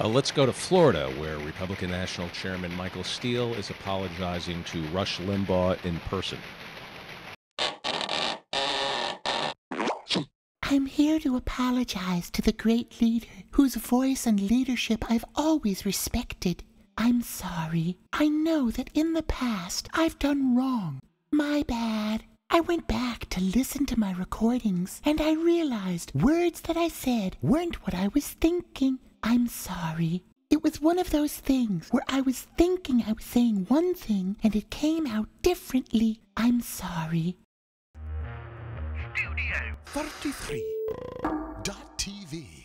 Uh, let's go to Florida, where Republican National Chairman Michael Steele is apologizing to Rush Limbaugh in person. I'm here to apologize to the great leader whose voice and leadership I've always respected. I'm sorry. I know that in the past I've done wrong. My bad. I went back to listen to my recordings and I realized words that I said weren't what I was thinking. I'm sorry. It was one of those things where I was thinking I was saying one thing and it came out differently. I'm sorry. Studio 33.tv